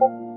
고고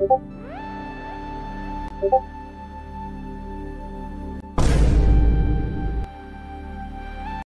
you